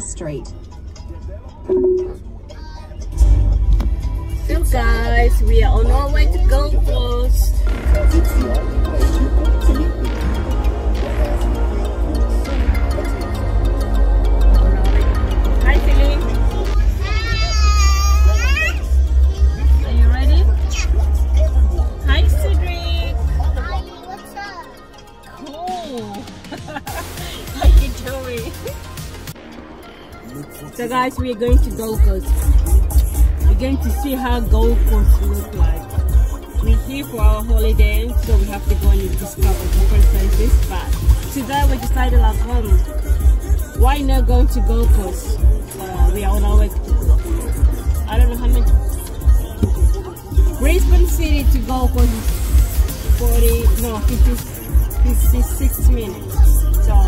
Street. So guys, we are on our way to Gold Coast. So guys, we're going to Gold Coast. We're going to see how Gold Coast look like. We're here for our holiday, so we have to go and discover different places. But today we decided like, um, why not going to Gold Coast? Uh, we are on our way. I don't know how much. Brisbane City to Gold Coast is 40, no, 50, 56 minutes. So,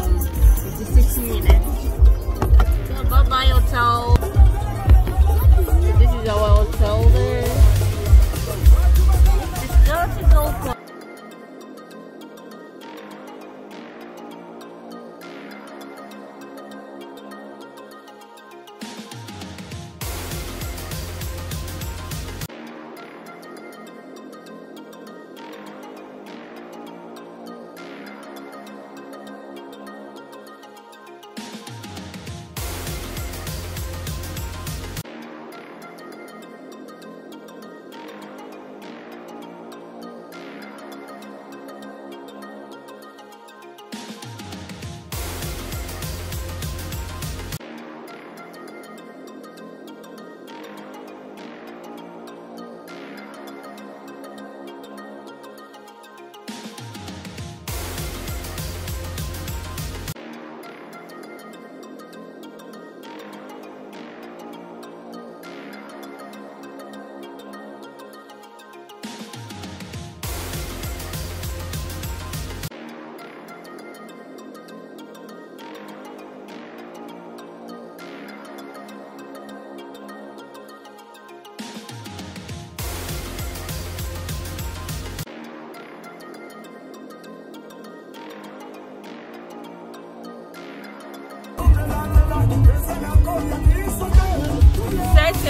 56 minutes my hotel. This is our hotel.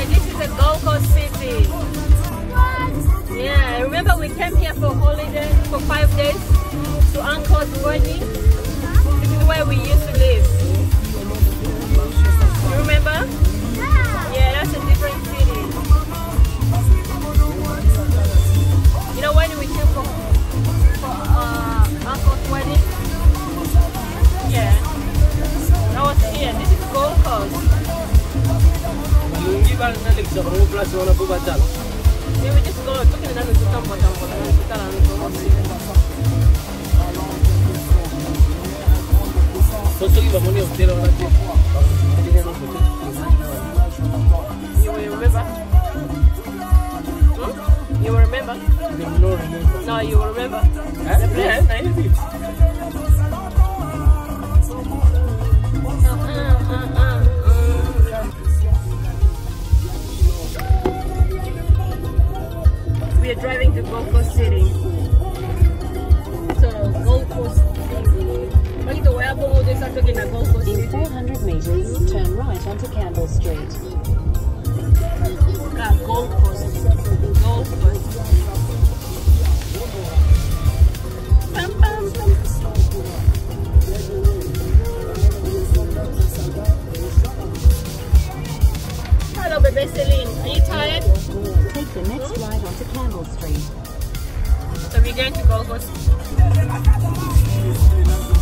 Okay, this is a Gold Coast city. What? Yeah, remember we came here for holiday for five days to Angkor Wat. This is where we used to live. because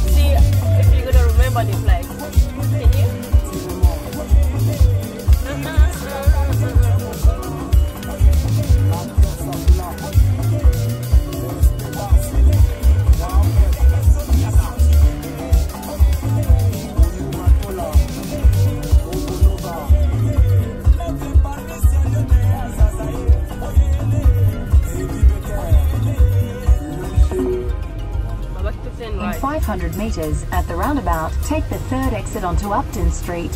see if you're gonna remember the flag. Can you? Uh-huh. In 500 metres at the roundabout, take the third exit onto Upton Street.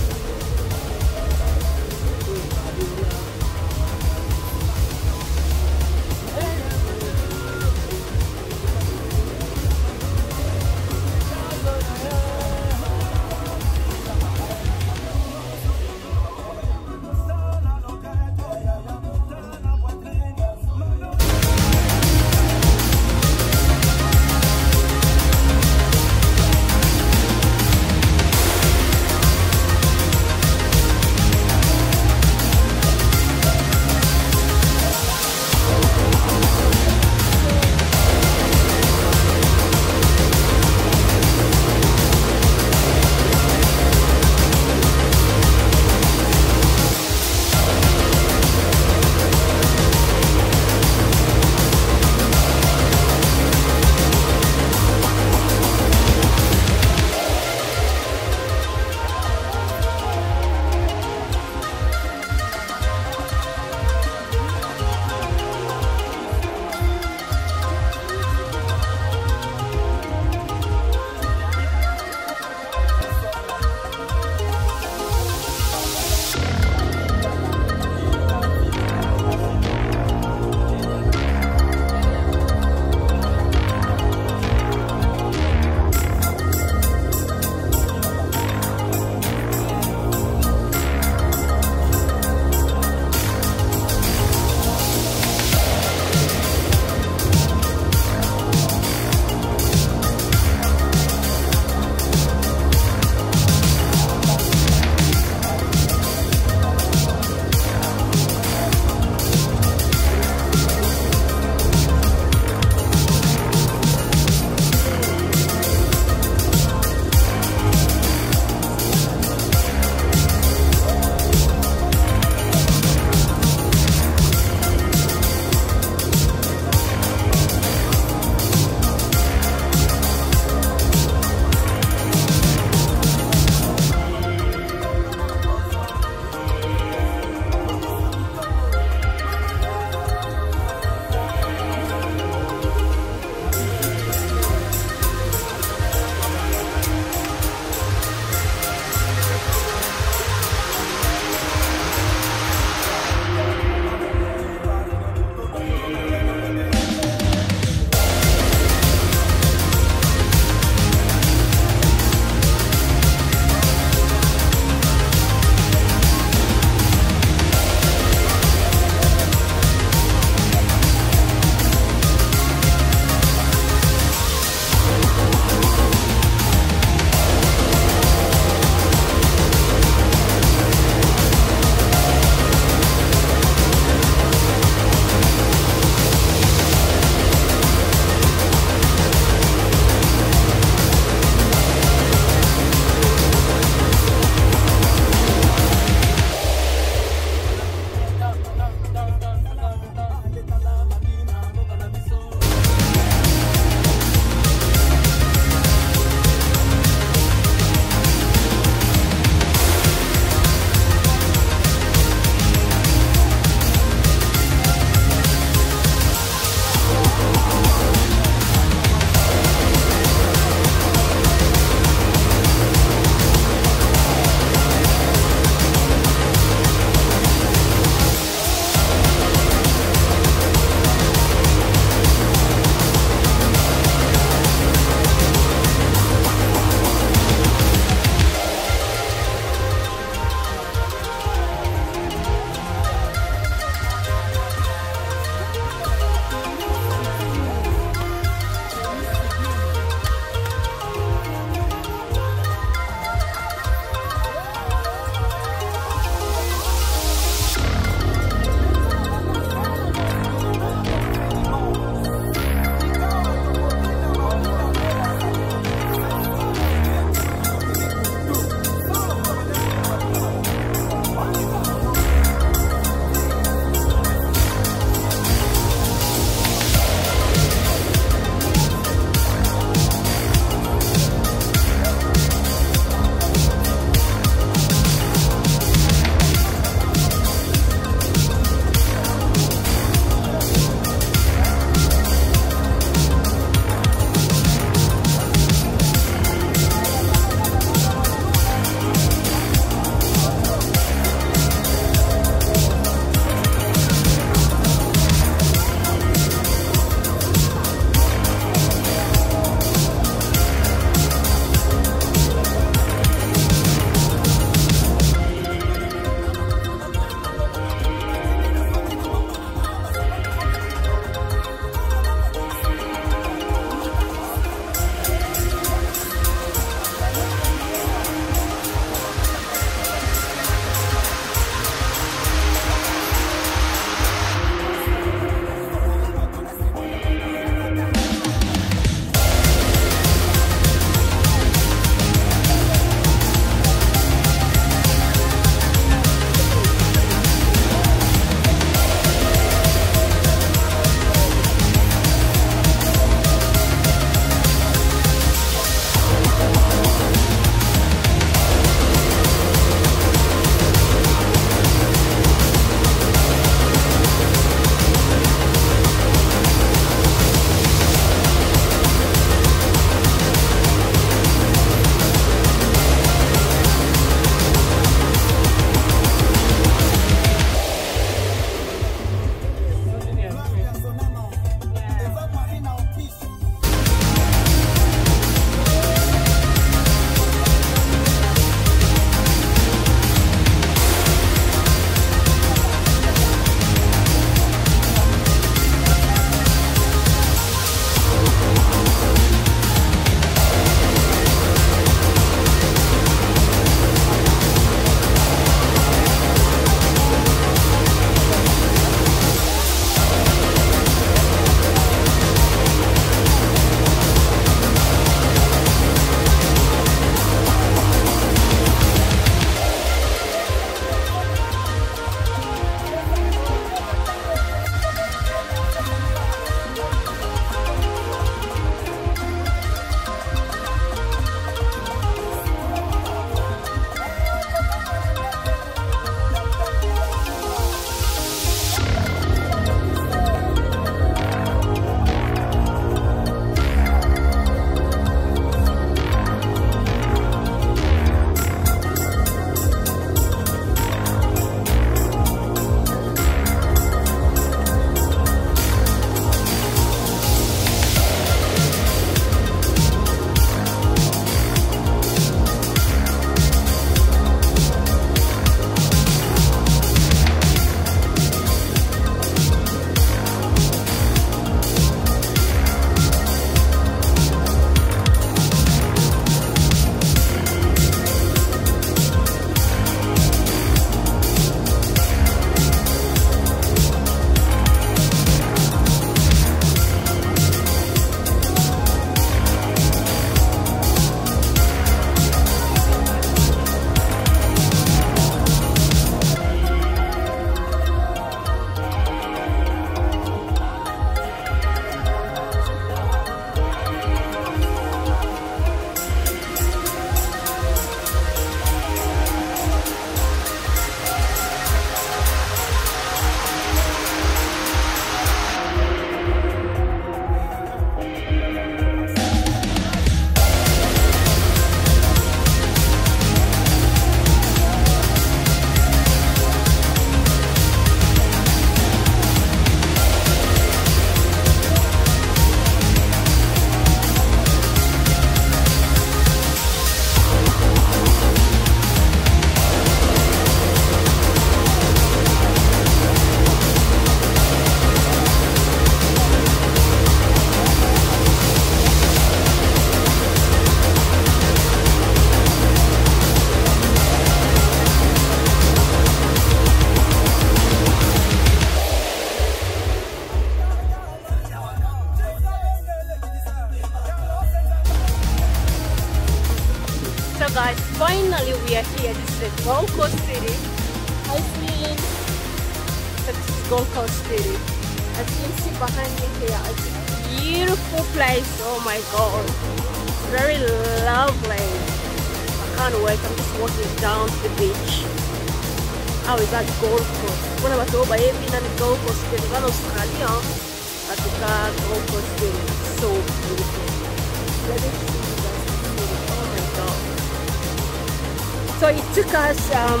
So it took us, um,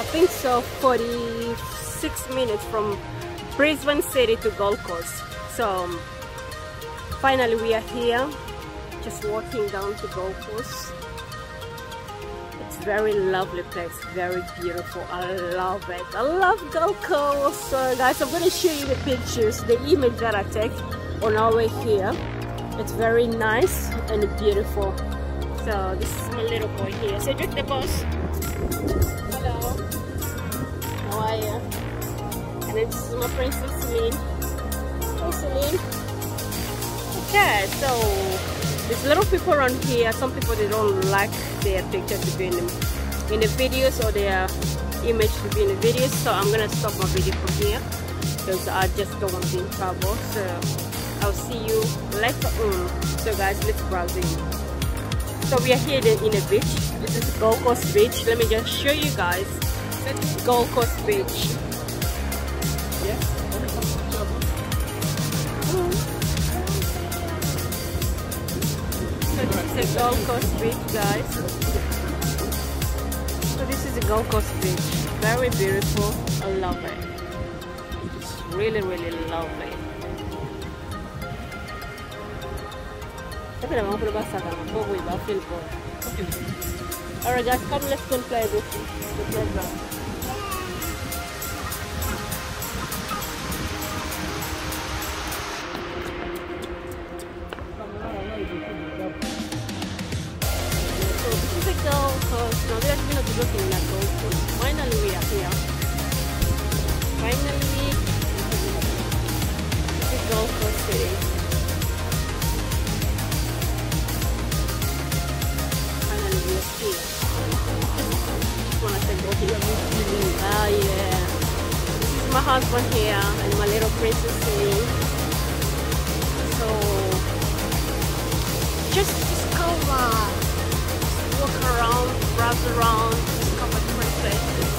I think so, 46 minutes from Brisbane City to Gold Coast. So um, finally we are here, just walking down to Gold Coast. It's very lovely place, very beautiful. I love it. I love Gold Coast. So guys, I'm going to show you the pictures, the image that I take on our way here it's very nice and beautiful so this is my little boy here Cedric just the boss hello how are you and then this is my princess Celine hey Celine okay so lot little people around here some people they don't like their picture to be in the, in the videos or their image to be in the videos so I'm gonna stop my video from here because I just don't want to be in trouble so I'll see you later on. So guys, let's browse in. So we are here then in a beach. This is Gold Coast Beach. Let me just show you guys. It's Gold Coast Beach. Yes. So this is a Gold Coast Beach, guys. So this is a Gold Coast Beach. Very beautiful. I love it. It's really, really lovely. Pues. ahora ya a the come let's my husband here and my little princess here. So just discover, uh, walk around, browse around, discover different places.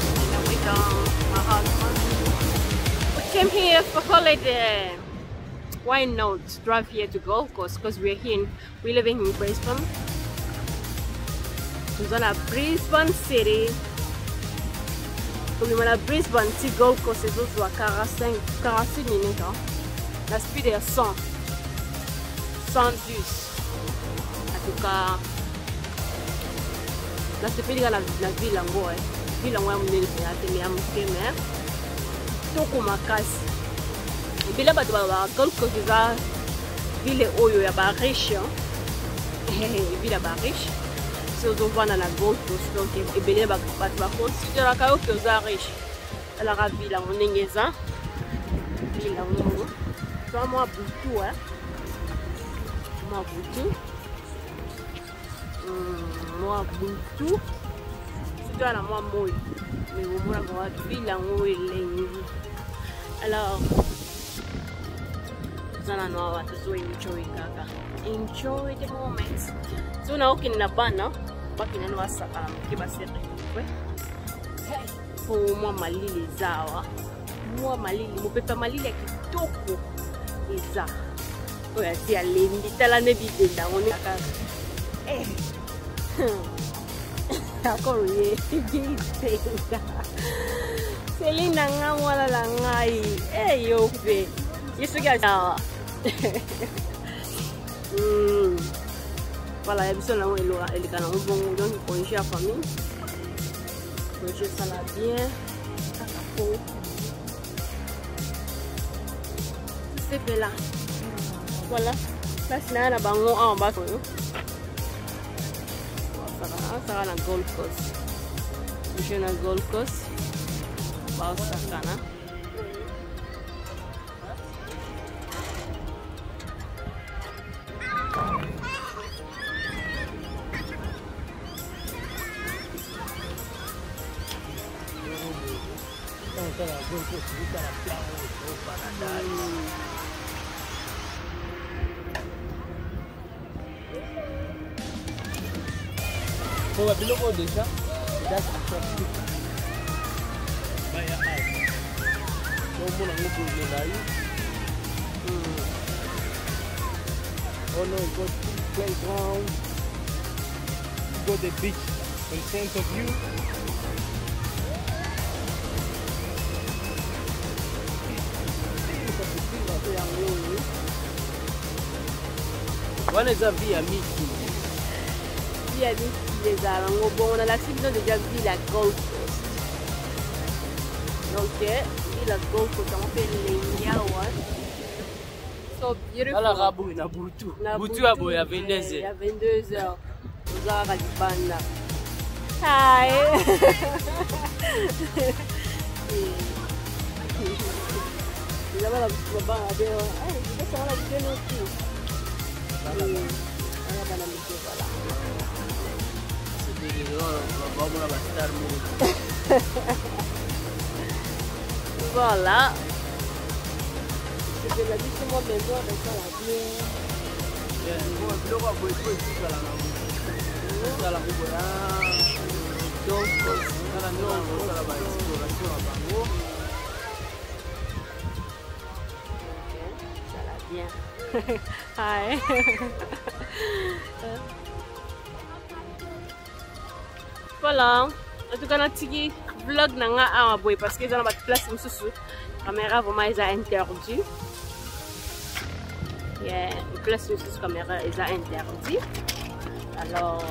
And then we got my husband. We came here for holiday. Why not drive here to Gold Coast? Because we're here, in, we're living in Brisbane. We're gonna Brisbane City. komema na brisbane ti gold coast ezozwa 45 minute na speed ya 100 110 atuka nasepelika na ville yango ville yango ya monene mpenza te me ya moke me toko makasi ebele bato ba gold coast eza ville oyo ya bariche ville ya bariche kasi ozovanda na grosse bosi donk ebele bato baconsideraka yo ke oza riche talaka bilango ndenge eza bilango yango toa mwa butu mwa butu hmm, mwa butu sotoa na mwa moi me omonaka wabilango elengi alors sana wawa tuzoenjoy kaka enjoy the moment so na okende na bana baki nani basakala moke baserenikwe po mwa malili eza awa mwa malili mopepe malili ya kitoko eza oyo ati alembi tala nde bidendango nde kaka eh. akoro ye bidenga seli na nga mwana na ngai eyo mpe ye eh, soki awa Hmm. voilà ya biso nango eleka nango bongo donc congé ya famille congé esala bien kaka po sepela voilà place na ya na bango awa bato oyo asaka na gold cost congé na gold cost baosakana so babiloko oyo déjà das attractif baya omona ngo boy molai ono go playground go the beach in front of you wana eza vi ya miki vi ya miki ezala bango bongo na laksi bino deja villa gold cost donc villa gold cost yango mpe elengi awa alaka boye na butu butu ya boye ya 22 heures ozalaka libanda eza bana babanga be esangana bitenotu bamona bastar moko voilà epela biso mwa maison ezala bien biloko ya boyeko ezala ngo boya donc kala nde osala ba exploration ya bango bien hi voilà atuka natiki vlog na nga awa boye parceke eza na bato place mosusu caméra vraiment eza interdit place mosusu caméra eza interdit alors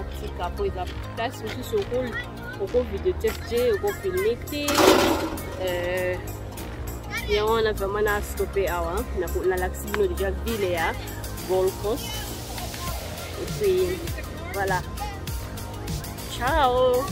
atika po eza place mosusu okovideo te te okofilme te yango euh, wana vraiment na stoppe awa nalakisi bino deja ville ya volcos epuis voilà Ciao!